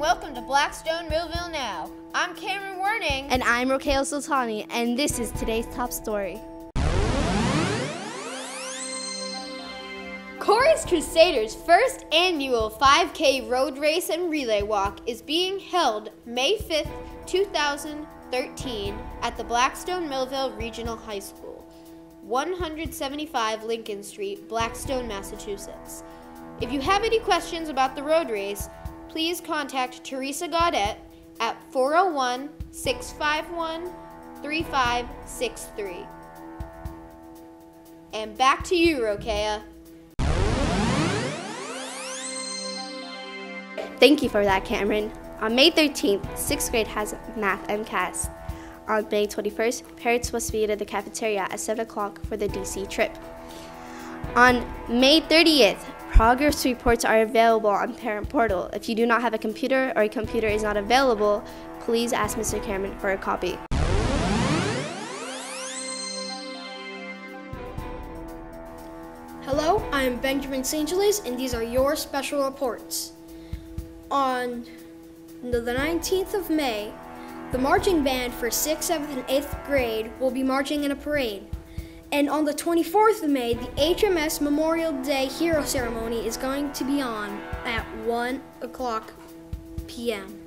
the Blackstone Millville Now. I'm Cameron Warning. And I'm Rokael Sultani, and this is today's top story. Corey's Crusaders' first annual 5K road race and relay walk is being held May 5th, 2013 at the Blackstone Millville Regional High School, 175 Lincoln Street, Blackstone, Massachusetts. If you have any questions about the road race, please contact Teresa Gaudet at 401 651 3563. And back to you, Rokea. Thank you for that, Cameron. On May 13th, 6th grade has Math MCAS. On May 21st, parents must be at the cafeteria at 7 o'clock for the DC trip. On May 30th, progress reports are available on Parent Portal. If you do not have a computer or a computer is not available, please ask Mr. Cameron for a copy. Hello, I'm Benjamin St. Julius, and these are your special reports. On the 19th of May, the marching band for 6th, 7th, and 8th grade will be marching in a parade. And on the 24th of May, the HMS Memorial Day Hero Ceremony is going to be on at 1 o'clock p.m.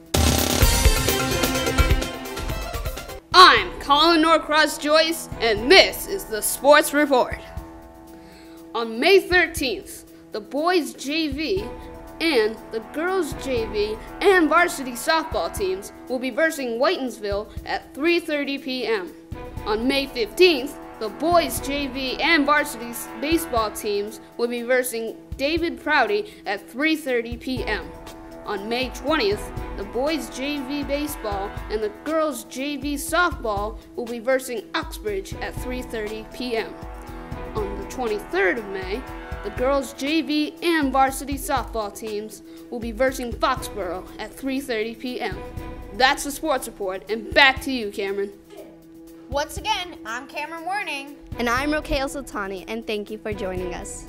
I'm Colin Norcross Joyce, and this is the Sports Report. On May 13th, the boys JV and the girls JV and varsity softball teams will be versing Whitinsville at 3:30 p.m. On May 15th, the boys JV and varsity baseball teams will be versing David Prouty at 3:30 p.m. On May 20th, the boys JV baseball and the girls JV softball will be versing Uxbridge at 3:30 p.m. On the 23rd of May, the girls JV and varsity softball teams will be versing Foxborough at 3:30 p.m. That's the sports report, and back to you, Cameron. Once again, I'm Cameron Warning. And I'm Rokael Sultani, and thank you for joining us.